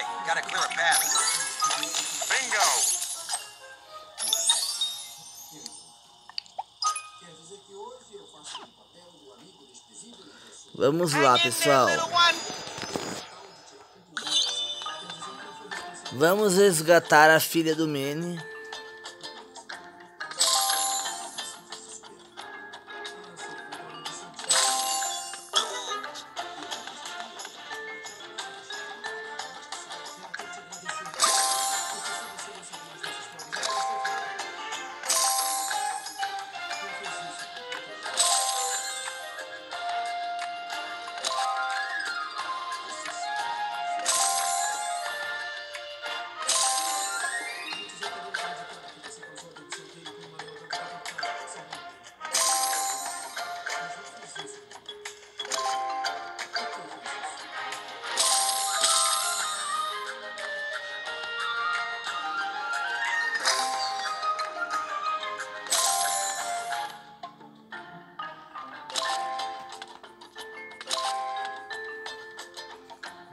way. Gotta clear a path. Bingo! Vamos lá, pessoal. Vamos resgatar a filha do Manny.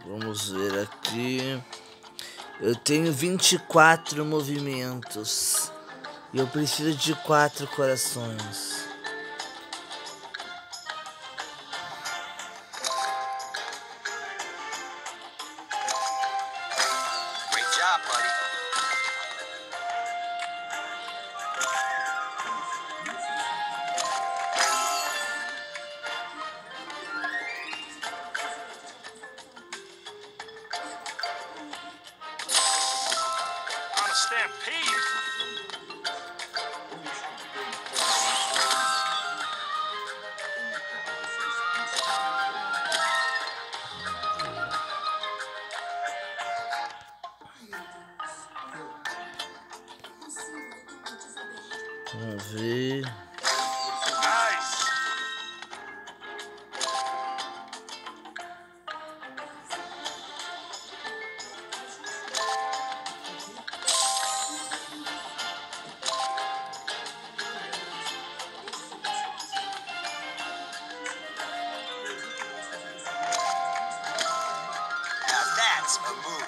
Vamos ver aqui. Eu tenho 24 movimentos. E eu preciso de quatro corações. Vamos ver. Nice! Now that's a move.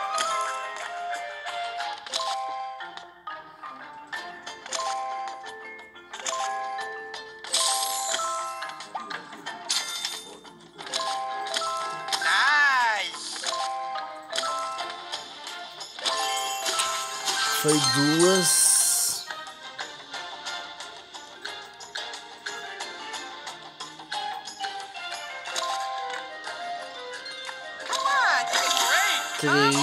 Foi duas. Great. Três.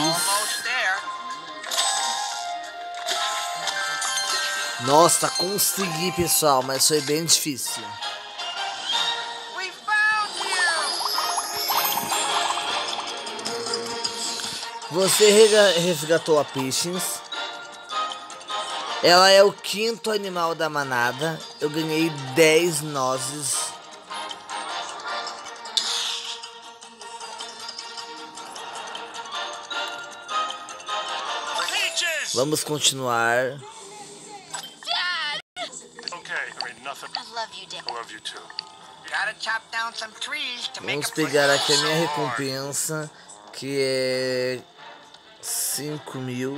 Nossa, consegui, pessoal, mas foi bem difícil. Você resgatou a Patience. Ela é o quinto animal da manada. Eu ganhei 10 nozes. Vamos continuar. Vamos pegar aqui a minha recompensa, que é 5 mil.